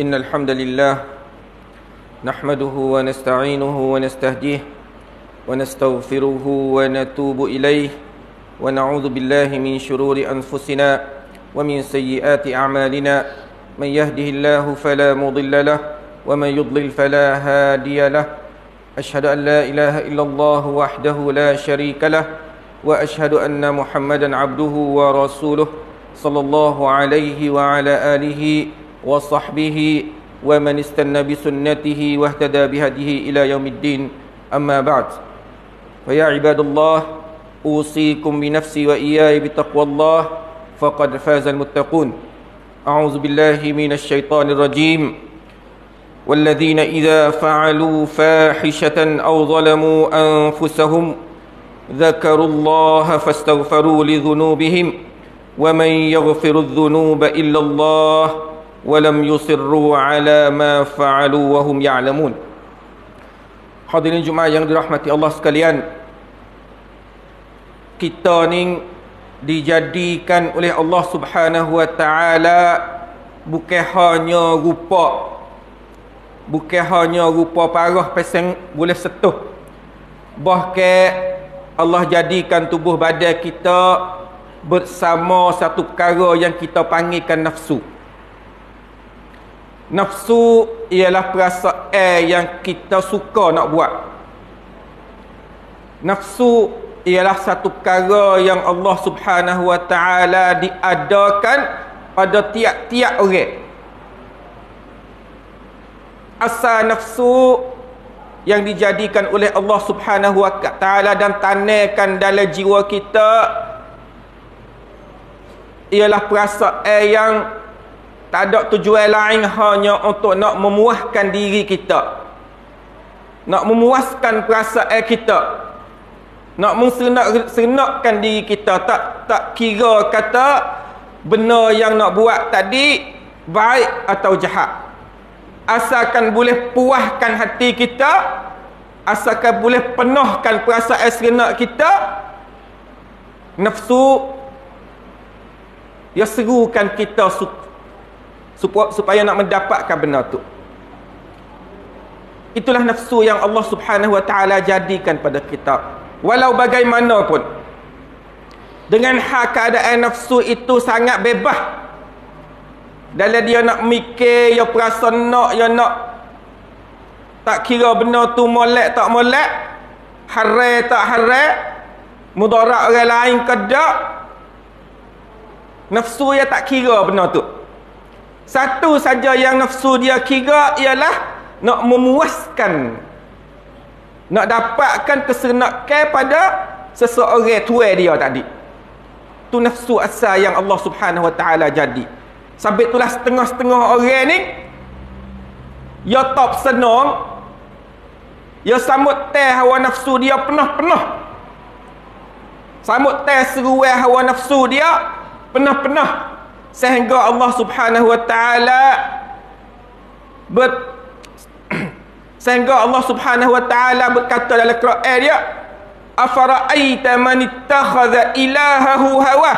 إن الحمد لله نحمده ونستعينه ونستهديه ونستغفره ونتوب إليه ونعوذ بالله من شرور أنفسنا ومن سيئات أعمالنا. من يهده الله فلا مضل له ومن يضلل فلا هادي له. أشهد أن لا إله إلا الله وحده لا شريك له وأشهد أن محمدا عبده ورسوله صلى الله عليه وعلى آله وصحبه ومن استنى بسنته واهتدى بهديه إلى يوم الدين. أما بعد فيا عباد الله أوصيكم بنفسي وإياي بتقوى الله فقد فاز المتقون. أعوذ بالله من الشيطان الرجيم. والذين إذا فعلوا فاحشة أو ظلموا أنفسهم ذكروا الله فاستغفروا لذنوبهم ومن يغفر الذنوب إلا الله ولم يصروا على ما فعلوا وهم يعلمون Hadirin Jumaat yang dirahmati Allah sekalian Kita ni dijadikan oleh Allah subhanahu wa ta'ala Bukan hanya rupa Bukan hanya rupa parah pasang boleh setuh. Bahkan Allah jadikan tubuh badan kita Bersama satu perkara yang kita panggilkan nafsu. Nafsu ialah perasaan yang kita suka nak buat. Nafsu ialah satu perkara yang Allah Subhanahu Wa Taala diadakan pada tiap-tiap orang. Asal nafsu yang dijadikan oleh Allah Subhanahu Wa Taala dan tanamkan dalam jiwa kita ialah perasaan yang tak ada tujuan lain hanya untuk nak memuaskan diri kita. Nak memuaskan perasaan kita. Nak mensenakkan diri kita. Tak tak kira kata benar yang nak buat tadi baik atau jahat. Asalkan boleh puaskan hati kita. Asalkan boleh penuhkan perasaan serenak kita. Nafsu dia serukan kita supaya nak mendapatkan benda tu. Itulah nafsu yang Allah Subhanahu Wa Taala jadikan pada kita. Walau bagaimanapun dengan hak keadaan nafsu itu sangat bebas. Dalam dia nak mikir, dia perasa nak, dia nak tak kira benda tu molek tak molek, haram tak haram, mudarat orang lain ke tak. Nafsu dia tak kira benda tu. Satu saja yang nafsu dia kira ialah nak memuaskan nak dapatkan kesenakan pada seseorang tua dia tadi. Tu nafsu asal yang Allah Subhanahu Wa Taala jadi. Sampai itulah setengah-setengah orang ni ya top senang ya sambut teh hawa nafsu dia penuh-penuh. Sambut teh seruai hawa nafsu dia penuh-penuh sehingga Allah Subhanahu wa taala sehingga Allah Subhanahu wa taala berkata dalam Quran dia afara'aita man ittakhadha ilahahu hawa?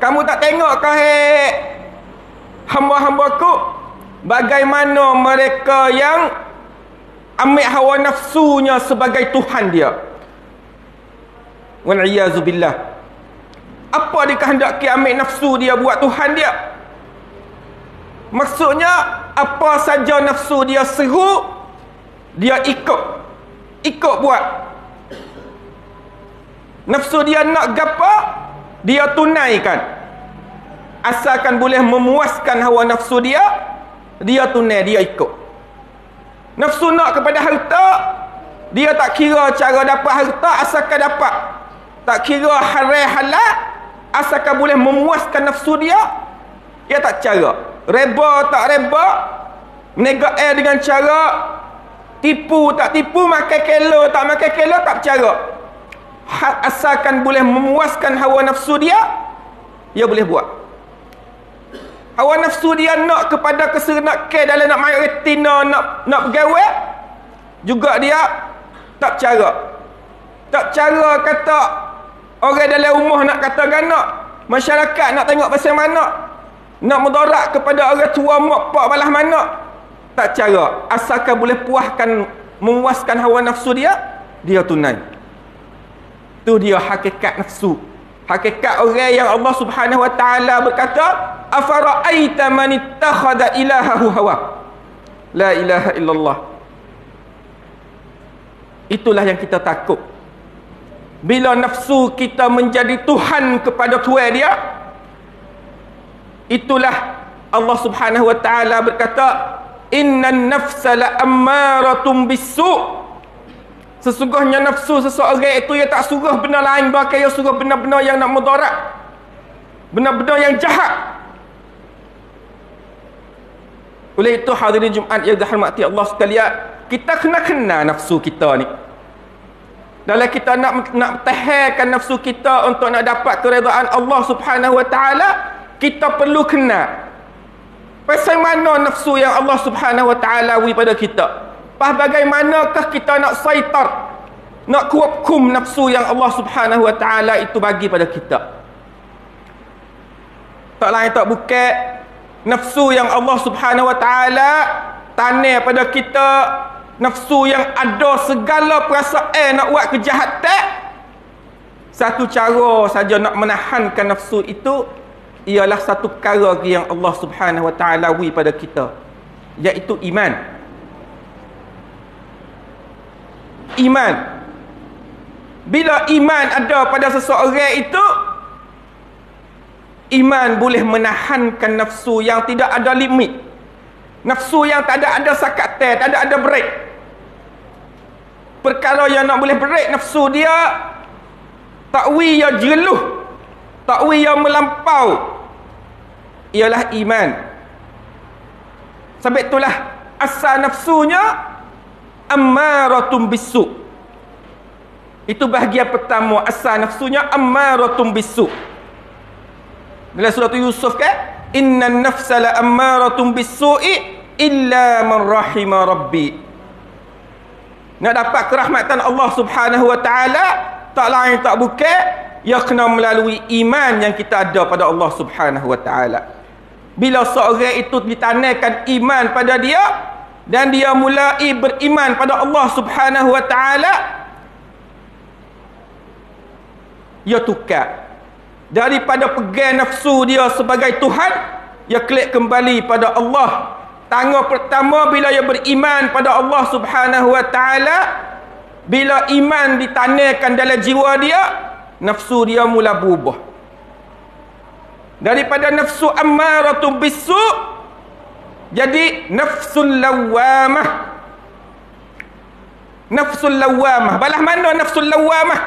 Kamu tak tengok ke hai hamba-hambaku bagaimana mereka yang ambil hawa nafsunya sebagai tuhan dia? Wal iyazu billah apa dikehendaki ambil nafsu dia buat Tuhan dia? Maksudnya apa saja nafsu dia seru dia ikut. Ikut buat. Nafsu dia nak gapa dia tunaikan. Asalkan boleh memuaskan hawa nafsu dia dia tunai dia ikut. Nafsu nak kepada harta dia tak kira cara dapat harta asalkan dapat. Tak kira haram halal asalkan boleh memuaskan nafsu dia? Dia tak cara. Reba tak reba menegak air dengan cara. Tipu tak tipu makan kelo tak makan kelo tak cara asalkan boleh memuaskan hawa nafsu dia dia boleh buat. Hawa nafsu dia nak kepada keserenakan dalam nak main retina nak nak bergawe juga dia tak cara tak cara kata Orang dalam rumah nak kata ganak. Masyarakat nak tengok pasal mana. nak mudarat kepada orang tua mak pak balas mana tak cara. Asalkan boleh puaskan memuaskan hawa nafsu dia dia tunai. Tu dia hakikat nafsu. Hakikat orang yang Allah Subhanahu wa taala berkata afara'aita man ittakhadha ilahahu hawa? La ilaha illallah. Itulah yang kita takut bila nafsu kita menjadi tuhan kepada tuan dia itulah Allah Subhanahu wa taala berkata innan nafsa la ammaratum bisu. Sesungguhnya nafsu seseorang itu yang tak suruh benda lain bahkan ia suruh benda-benda yang nak mudarat benda-benda yang jahat. Oleh itu hadirin Jumaat yang dihormati Allah sekalian kita kena kenal nafsu kita ni dalam kita nak nak tahankan nafsu kita untuk nak dapat keredaan Allah Subhanahu wa taala kita perlu kenal pasal mana nafsu yang Allah Subhanahu wa taala wi pada kita? Pas bagaimanakah kita nak saitar nak kuapkum nafsu yang Allah Subhanahu wa taala itu bagi pada kita? Tak lain tak bukan nafsu yang Allah Subhanahu wa taala tanah pada kita nafsu yang ada segala perasaan nak buat kejahatan satu cara saja nak menahankan nafsu itu ialah satu perkara yang Allah Subhanahu wa taala wi pada kita iaitu iman. Iman. Bila iman ada pada seseorang itu iman boleh menahankan nafsu yang tidak ada limit. Nafsu yang tak ada ada sakat tak ada ada break perkara yang nak boleh break nafsu dia takwi yang jeluh takwi yang melampau ialah iman. Sebab itulah asal nafsunya ammaratum bisu. Itu bahagian pertama asal nafsunya ammaratum bisu. Dalam surah Yusuf kan? Inna nafsa la ammaratum bisu'i illa man rahima rabbi nak dapat kerahmatan Allah Subhanahu wa taala tak lain tak bukan ia kena melalui iman yang kita ada pada Allah Subhanahu wa taala. Bila seorang itu ditanamkan iman pada dia dan dia mulai beriman pada Allah Subhanahu wa taala ia tukar. Daripada pegang nafsu dia sebagai Tuhan ia klik kembali pada Allah Tangga pertama bila ia beriman pada Allah Subhanahu wa taala bila iman ditanamkan dalam jiwa dia nafsu dia mula berubah. Daripada nafsu ammaratu bisu jadi nafsul lawamah nafsul lawamah balah mana nafsul lawamah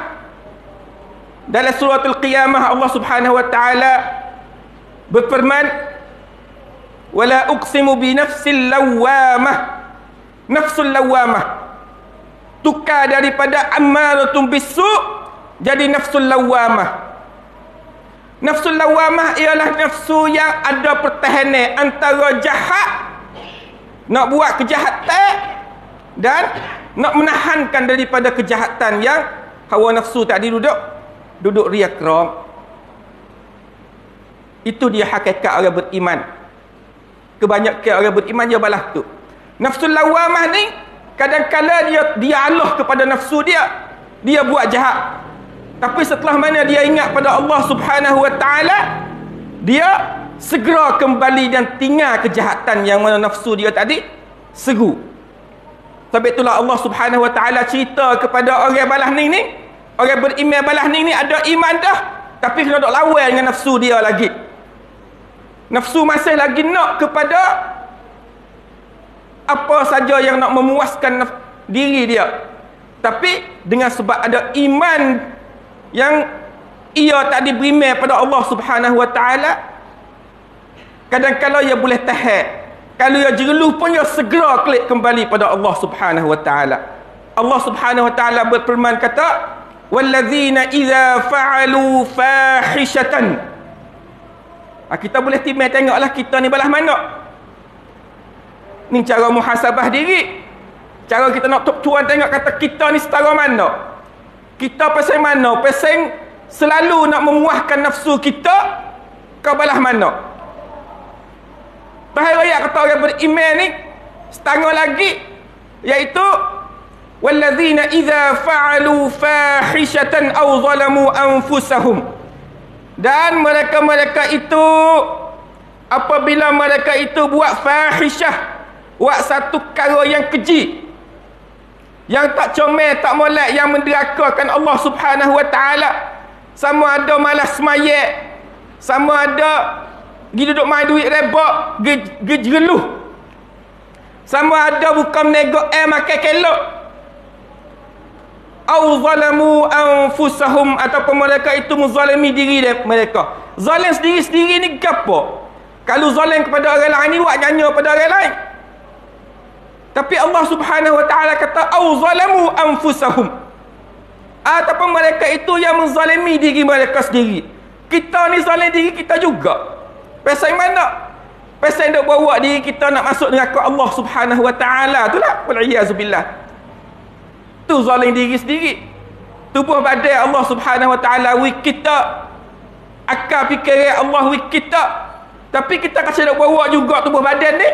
dalam surah al-qiyamah Allah Subhanahu wa taala berfirman wala uqsimu bi nafsil lawamah nafsul lawamah tukar daripada ammaratun bisu jadi nafsul lawamah nafsul lawamah ialah nafsu yang ada pertahanan antara jahat nak buat kejahatan dan nak menahankan daripada kejahatan yang hawa nafsu tadi duduk duduk riak rom itu dia hakikat orang beriman kebanyakan orang beriman dia balas tu. Nafsu lawamah ni kadang-kala dia dia Allah kepada nafsu dia. Dia buat jahat. Tapi setelah mana dia ingat pada Allah Subhanahu wa taala dia segera kembali dan tinggal kejahatan yang mana nafsu dia tadi seru. Sebab itulah Allah Subhanahu wa taala cerita kepada orang balas ni ni orang beriman balas ni ni ada iman dah tapi kena dok lawan dengan nafsu dia lagi Nafsu masih lagi nak kepada apa saja yang nak memuaskan diri dia. Tapi dengan sebab ada iman yang ia tak diberi pada Allah Subhanahu Wa Taala, kadang-kadang ia boleh tahan. Kalau ia jeruh pun ia segera klik kembali pada Allah Subhanahu Wa Taala. Allah Subhanahu Wa Taala berfirman kata, "Walladzina idza fa'alu fahishatan" Ha, kita boleh timai tengoklah kita ni balas mana. Ni cara muhasabah diri. Cara kita nak tuan tengok kata kita ni setara mana. Kita pasal mana? Pasal selalu nak memuahkan nafsu kita. Kau balas mana? Tahir ayat kata orang beriman ni setengah lagi iaitu wallazina idza fa'alu fahishatan aw zalamu anfusahum dan mereka-mereka itu apabila mereka itu buat fahishah buat satu perkara yang keji yang tak comel tak molek yang menderakakan Allah Subhanahu wa taala sama ada malas semayat sama ada pergi duduk main duit rebak gejeluh sama ada bukan nego eh makan kelok au zalamu anfusahum ataupun mereka itu menzalimi diri mereka. Zalim sendiri-sendiri ni gapo? Kalau zalim kepada orang lain ni buat nyanyi pada orang lain. Tapi Allah Subhanahu wa taala kata au zalamu anfusahum. Ataupun mereka itu yang menzalimi diri mereka sendiri. Kita ni zalim diri kita juga. Pasal mana? Pasal nak bawa diri kita nak masuk dengan Allah Subhanahu wa taala itulah wal iazubillah tu zalim diri sendiri. Tubuh badan Allah subhanahu wa ta'ala wik kita. Akal fikiran Allah wik kita. Tapi kita kasih nak bawa juga tubuh badan ni.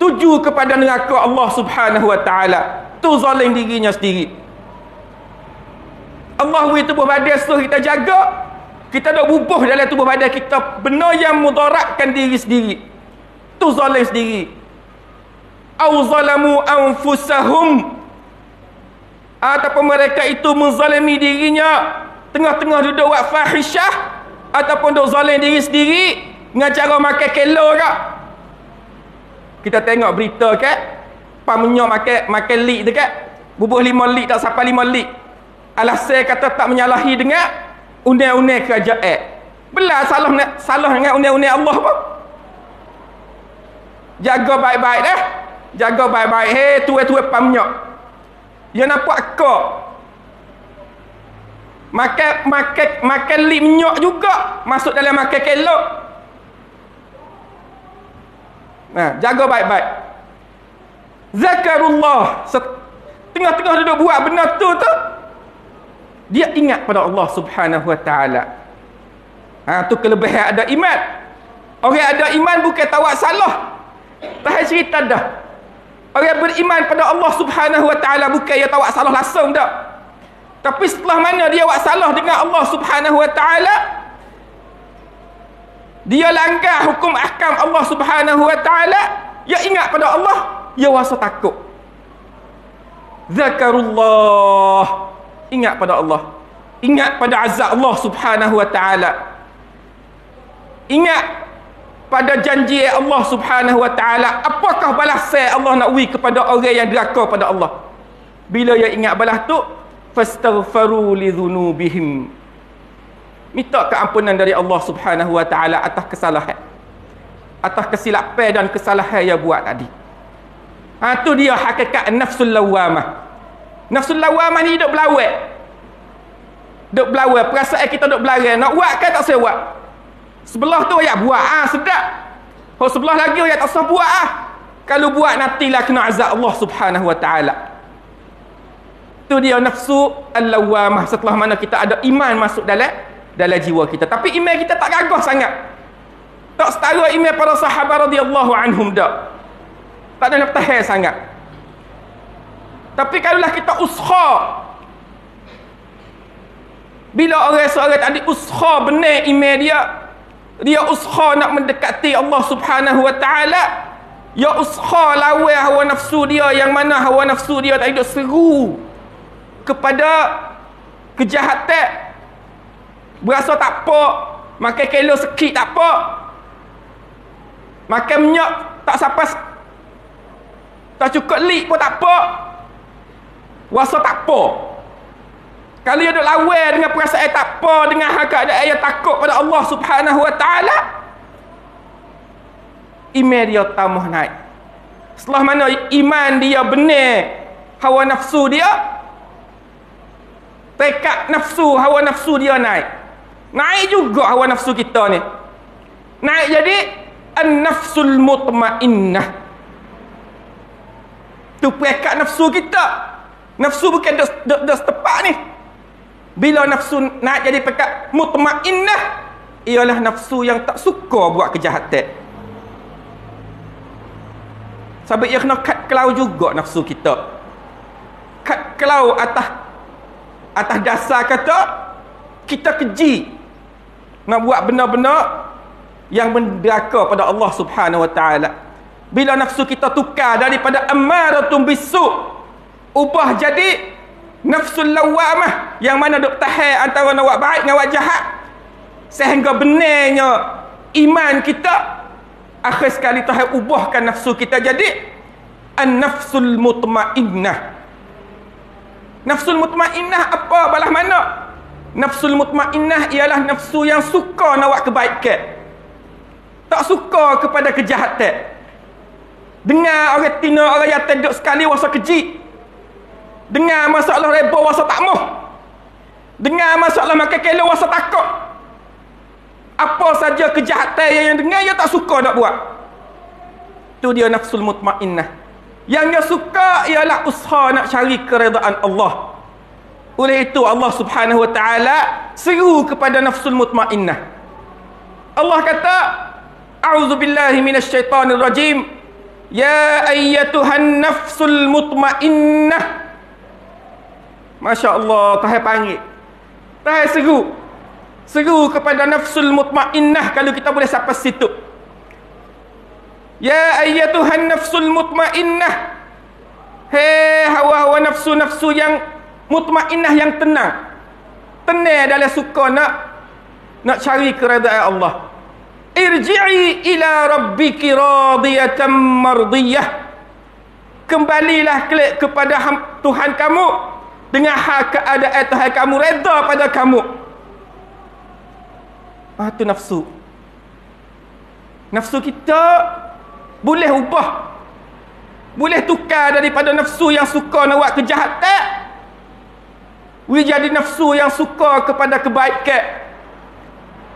Tuju kepada neraka Allah subhanahu wa ta'ala. Tu zalim dirinya sendiri. Allah wik tubuh badan suruh kita jaga. Kita nak bubuh dalam tubuh badan kita. Benar yang mudaratkan diri sendiri. Tu zalim sendiri. Au zalamu anfusahum ataupun mereka itu menzalimi dirinya. Tengah-tengah duduk buat fahishah ataupun duduk zalim diri sendiri. Dengan cara makan kelo kak. Kita tengok berita kan pak minyak makan makan lik dekat bubuh lima lik tak sampai lima lik. Alasan kata tak menyalahi dengan undang-undang kerajaan. Belah salah salah dengan undang-undang Allah pun. Jaga baik-baik dah. Jaga baik-baik. Hei tuai-tuai pak minyak dia nampak kok. Makan makan makan lip minyak juga masuk dalam makan kelok. Nah, jaga baik-baik. Zakarullah tengah-tengah duduk buat benda tu tu dia ingat pada Allah Subhanahu wa taala. Ha tu kelebihan ada iman. Orang ada iman bukan tawak salah. Tak cerita dah. Orang beriman pada Allah Subhanahu Wa Taala bukan dia tahu salah langsung dak. Tapi setelah mana dia buat salah dengan Allah Subhanahu Wa Taala, dia langgar hukum ahkam Allah Subhanahu Wa Taala, dia ingat pada Allah, dia rasa takut. Zakarullah. Ingat pada Allah. Ingat pada azab Allah Subhanahu Wa Taala. Ingat pada janji Allah Subhanahu wa taala apakah balasan Allah nak beri kepada orang yang deraka pada Allah? Bila dia ingat balas tu fastaghfaru li dhunubihim. Minta keampunan dari Allah Subhanahu wa taala atas kesalahan atas kesilapan dan kesalahan yang buat tadi. Ha tu dia hakikat nafsul lawamah. Nafsul lawamah ni hidup belawai duk belawai perasaan kita duk belarang nak buat kan tak saya buat Sebelah tu ayat buat ah sedap. Kalau sebelah lagi ayat tak sah buat ah. Kalau buat nantilah kena azab Allah Subhanahu wa taala. Tu dia nafsu al-lawamah setelah mana kita ada iman masuk dalam dalam jiwa kita. Tapi iman kita tak gagah sangat. Tak setara iman para sahabat radhiyallahu anhum dak. Tak ada tahan sangat. Tapi kalaulah kita uskha bila orang seorang tadi uskha benar iman dia dia usaha nak mendekati Allah Subhanahu wa taala. Ya usaha lawan hawa nafsu dia yang mana hawa nafsu dia tak hidup seru. Kepada kejahatan berasa tak apa makan kilo sikit tak apa makan minyak tak sampai tak cukup lik pun tak apa rasa tak apa kalau dia lawan dengan perasaan tak apa dengan hak ada ayat takut pada Allah Subhanahu wa taala. Iman dia tambah naik. Setelah mana iman dia benar, hawa nafsu dia tekad nafsu, hawa nafsu dia naik. Naik juga hawa nafsu kita ni. Naik jadi an-nafsul mutmainnah. Tu pekat nafsu kita. Nafsu bukan dah dah setepak ni. Bila nafsu nak jadi pekat mutmainnah ialah nafsu yang tak suka buat kejahatan. Sebab ia kena kat kelau juga nafsu kita. Kat kelau atas atas dasar kata kita keji nak buat benda-benda yang menderaka pada Allah Subhanahu wa taala. Bila nafsu kita tukar daripada ammaratun bisu ubah jadi nafsul lawamah yang mana duk tahan antara nak buat baik dengan buat jahat. Sehingga benarnya iman kita akhir sekali Tuhan ubahkan nafsu kita jadi an-nafsul mutmainnah. Nafsul mutmainnah apa? Balah mana? Nafsul mutmainnah ialah nafsu yang suka nak buat kebaikan. Tak suka kepada kejahatan. Dengar orang tina orang yang teduk sekali wasa keji Dengar masalah reba wasa tak moh. Dengar masalah makan kelo wasa takut. Apa saja kejahatan yang dengar dia tak suka nak buat. Tu dia nafsul mutmainnah. Yang dia suka ialah usaha nak cari keredaan Allah. Oleh itu Allah Subhanahu wa taala seru kepada nafsul mutmainnah. Allah kata, "A'udzu billahi minasyaitonir rajim. Ya ayyatuhan nafsul mutmainnah." Masya Allah Tuhan panggil Tuhan seru. Seru kepada nafsul mutmainnah Kalau kita boleh sampai situ. Ya ayyatuhan nafsul mutmainnah. Hei hawa-hawa nafsu-nafsu yang Mutmainnah yang tenang. Tenang dalam suka nak Nak cari keredaan Allah. Irji'i ila rabbiki radiyatan mardiyah. Kembalilah kepada Tuhan kamu dengan hal keadaan Tuhan kamu reda pada kamu. Ah tu nafsu. Nafsu kita boleh ubah. Boleh tukar daripada nafsu yang suka nak buat kejahatan. Boleh jadi nafsu yang suka kepada kebaikan.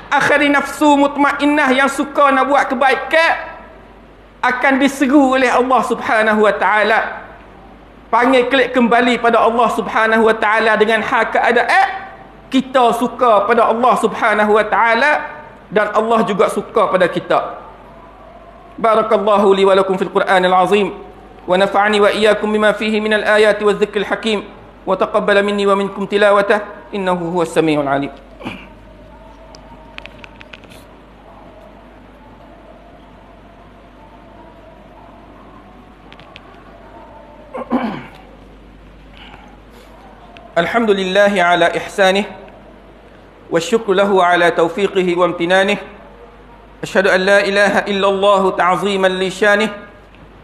Akhiri nafsu mutmainnah yang suka nak buat kebaikan akan diseru oleh Allah Subhanahu wa taala panggil klik kembali pada Allah Subhanahu wa taala dengan hal keadaan. Kita suka pada Allah Subhanahu wa taala dan Allah juga suka pada kita. Barakallahu li wa lakum fil qur'anil azim wa nafa'ani wa iyyakum bima fihi minal ayati wadh dhikril hakim. Wa taqabbala minni wa minkum tilawatah innahu huwas samiul alim الحمد لله على إحسانه والشكر له على توفيقه وامتنانه أشهد أن لا إله إلا الله تعظيما لشانه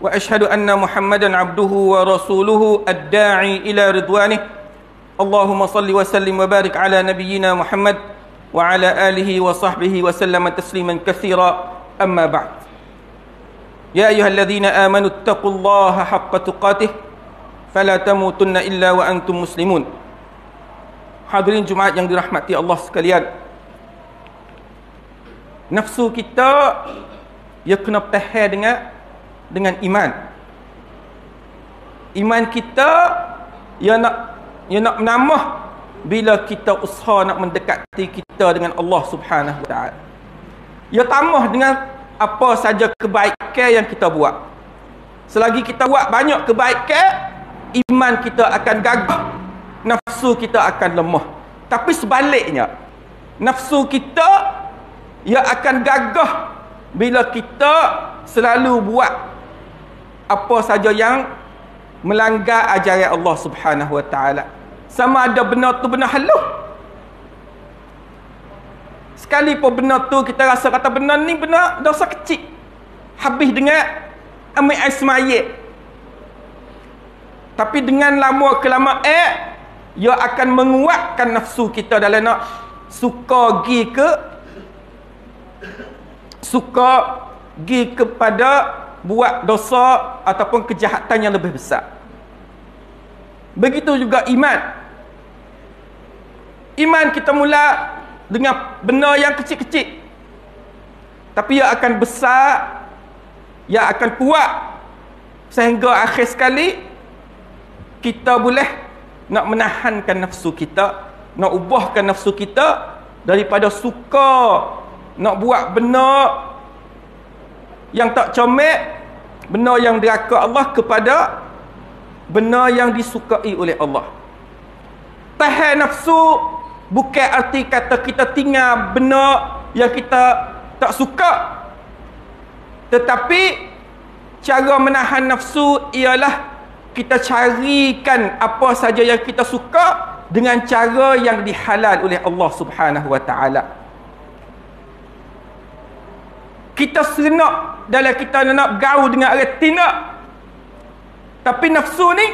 وأشهد أن محمدا عبده ورسوله الداعي إلى رضوانه. اللهم صل وسلم وبارك على نبينا محمد وعلى آله وصحبه وسلم تسليما كثيرا. أما بعد يا أيها الذين آمنوا اتقوا الله حق تقاته فلا تموتن إلا وأنتم مسلمون. Hadirin Jumaat yang dirahmati Allah sekalian. Nafsu kita ia kena tahan dengan dengan iman. Iman kita ia nak ia nak menambah bila kita usaha nak mendekati kita dengan Allah Subhanahu Wa Taala. Ia tambah dengan apa saja kebaikan yang kita buat. Selagi kita buat banyak kebaikan, iman kita akan gagah nafsu kita akan lemah. Tapi sebaliknya nafsu kita ia akan gagah bila kita selalu buat apa saja yang melanggar ajaran Allah Subhanahu wa taala. Sama ada benar tu benar halus sekali pun benar tu kita rasa kata benar ni benar dosa kecil. Habis dengan ambil air semayik. Tapi dengan lama kelamaan eh, ia akan menguatkan nafsu kita dalam nak suka gi ke suka gi kepada buat dosa ataupun kejahatan yang lebih besar. Begitu juga iman. Iman kita mula dengan benda yang kecil-kecil. Tapi ia akan besar ia akan kuat. Sehingga akhir sekali kita boleh nak menahankan nafsu kita nak ubahkan nafsu kita daripada suka nak buat benda yang tak comel benda yang diraka Allah kepada benda yang disukai oleh Allah. Tahan nafsu bukan arti kata kita tinggal benda yang kita tak suka. Tetapi cara menahan nafsu ialah kita carikan apa saja yang kita suka dengan cara yang dihalal oleh Allah Subhanahu wa taala. Kita senak dalam kita nak gaul dengan orang tidak. Tapi nafsu ni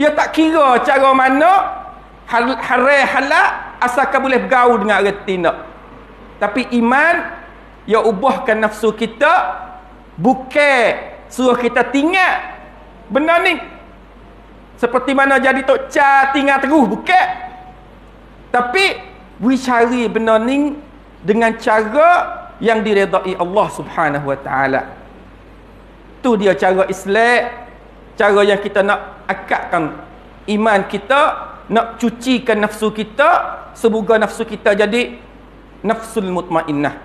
ia tak kira cara mana haram halal asalkan boleh bergaul dengan orang tidak. Tapi iman ia ubahkan nafsu kita bukan suruh kita tinggal benda ni. Seperti mana jadi tok ca tinggal terus bukan tapi we cari benda ni dengan cara yang diredai Allah Subhanahu wa taala. Tu dia cara Islam cara yang kita nak akadkan iman kita nak cucikan nafsu kita semoga nafsu kita jadi nafsul mutmainnah.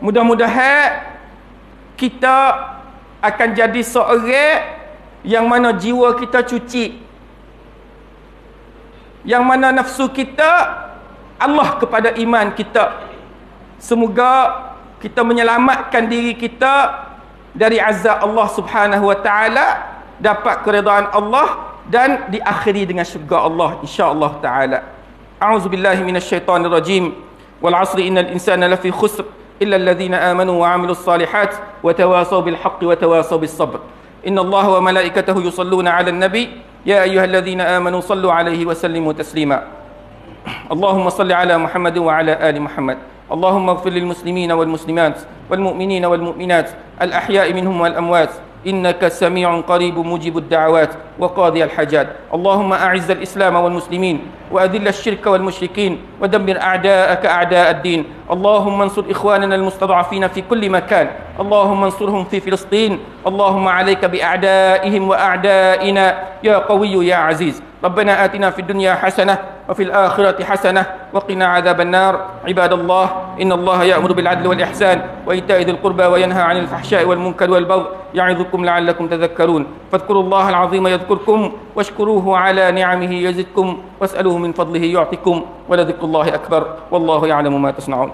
Mudah-mudahan kita akan jadi seorang yang mana jiwa kita cuci. Yang mana nafsu kita Allah kepada iman kita. Semoga kita menyelamatkan diri kita dari azab Allah Subhanahu wa taala dapat keredaan Allah dan diakhiri dengan syurga Allah insya-Allah taala. A'udzubillahi minasyaitonirrajim wal 'asri innal insana lafi khusr illa alladhina amanu wa 'amilus salihat wa tawasaw bil haqqi wa tawasaw bis sabr. إن الله وملائكته يصلون على النبي. يا أيها الذين آمنوا صلوا عليه وسلموا تسليما. اللهم صل على محمد وعلى آل محمد. اللهم اغفر للمسلمين والمسلمات والمؤمنين والمؤمنات. الأحياء منهم والأموات. إنك سميع قريب مجيب الدعوات وقاضي الحاجات اللهم أعز الإسلام والمسلمين وأذل الشرك والمشركين ودمر أعداءك أعداء الدين اللهم انصر إخواننا المستضعفين في كل مكان اللهم انصرهم في فلسطين اللهم عليك بأعدائهم وأعدائنا يا قوي يا عزيز ربنا آتنا في الدنيا حسنة وفي الآخرة حسنة. وقنا عذاب النار. عباد الله إن الله يأمر بالعدل والإحسان وإيتاء ذي القربى وينهى عن الفحشاء والمنكر والبغي يعظكم لعلكم تذكرون. فاذكروا الله العظيم يذكركم واشكروه على نعمه يزدكم واسألوه من فضله يعطكم ولذكر الله أكبر. والله يعلم ما تصنعون.